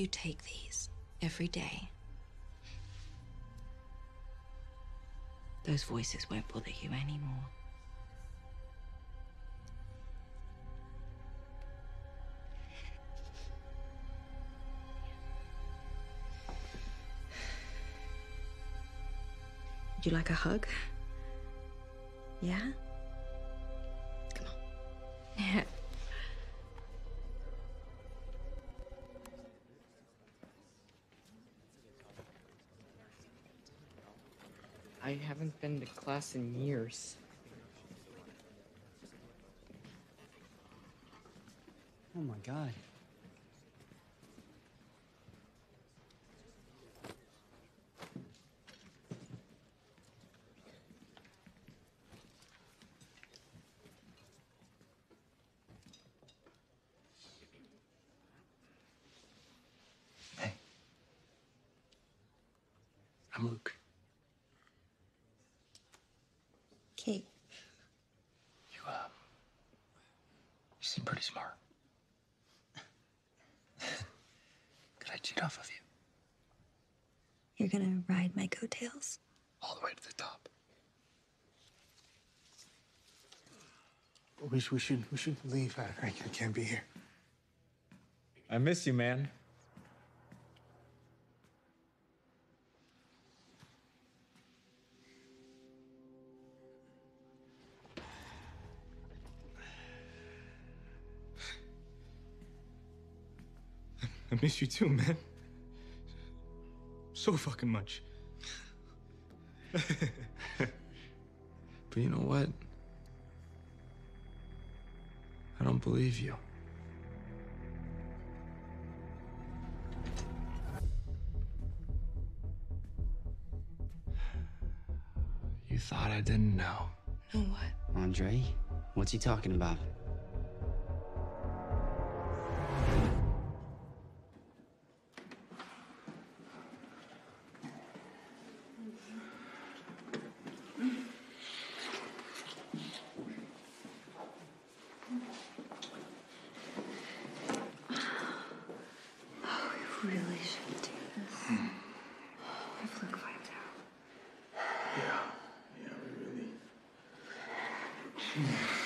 you take these every day, those voices won't bother you anymore. Would you like a hug? Yeah? Come on. I haven't been to class in years. Oh my god. Hey. I'm Luke. You seem pretty smart. Could I cheat off of you? You're gonna ride my coattails? All the way to the top. We, sh- we should we should leave. I, I I can't be here. I miss you, man. I miss you too, man. So fucking much. But you know what? I don't believe you. You thought I didn't know. Know what? Andre, what's he talking about? really shouldn't do this. Hmm. I flew five down. Yeah, yeah, we really. Hmm.